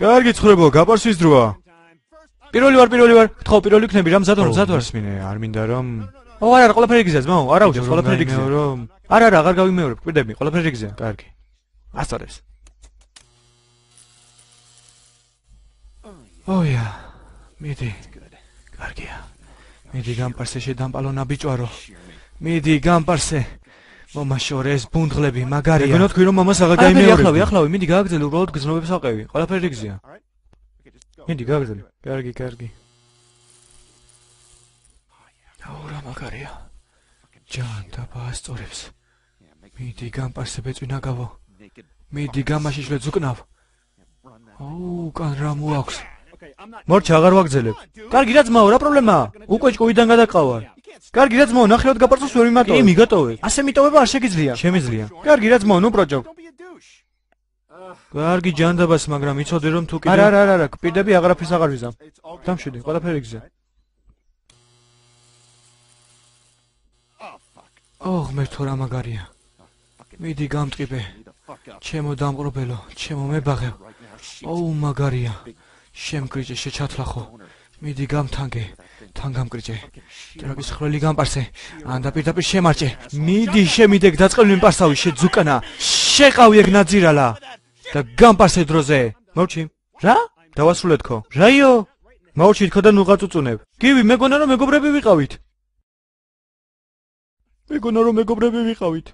კარგი ცხოვრებო, გაპარსვის დროა. პირველი ვარ, პირველი ვარ. ხო, პირველი ვქნები, რამ მზად ვარ, მზად ვარ. მინე, არ მინდა რომ ო, არა, არა, ყველაფერი გიზა, ძმაო, არა უშავს, ყველაფერი გიზა. რომ არა, არა, აღარ გავიმეორებ, კვირდები, ყველაფერი გიზა. კარგი. ასწორებს. ოია. მიდი. კარგია. მიდი გამპარსე შედამპალონა ბიჭვარო. მიდი გამპარსე. მომაშორეს ბუნდღლები მაგარია. ეგონო თქვი რომ მამას აღარ აი, მე გაიმეორებ. ახლავი, ახლავი, მიდი გააგრძელე უბრალოდ გზნობებს აყევი. ყველაფერი გზია. მიდი გააგრძელე. კარგი, კარგი. აუ რა მაგარია. ჯანდა ბასწორებს. მიდი გამპარსე ბეწვი ნაგავო. მიდი გამაშიშვე ზუკნავ. აუ, კან რა მოაქვს? მორჩა აღარ ვაგრძელებ. კარგი რა ძმაო, რა პრობლემაა? უკვე ჭკუიდან გადაყავარ. კარგი რა ძმაო, ნახევად გაპარწოს ვერ მიმატოვე. კი, მიგატოვე. ასე მიტოვება არ შეგიძლია. შემიძლია. კარგი რა ძმაო, ნუ პროჭო. კარგი ჯანდაბას, მაგრამ იცოდე რომ თუ კიდე არა, არა, არა, არა, პირდები აღარაფერს აღარ ვიზამ. დამშვიდი, ყველაფერი გზა. ოღ, მე თუ რა მაგარია. მიდი გამტყიბე. ჩემო დამყრობელო, ჩემო მებაღე. ოუ, მაგარია. შემკრიჭე, შეჩათლახო. მიდი გამთანგე. თან გამკრიჭე. ტრაკის ხრელი გამპარსე. ან დაპირდაპირ შემარჭე. მიდი შემიდეგ დაწყებული მპარსავი შეძუკანა. შეყავი ეგ ნაძირალა. და გამპარსე დროზე. მოვჩი. რა? დავასრულეთ ხო? რაიო? მოვჩი თქო და ნუ გაწუწუნებ. გივი, მეგონა რომ მეგობრები ვიყავით. მეგონა რომ მეგობრები ვიყავით.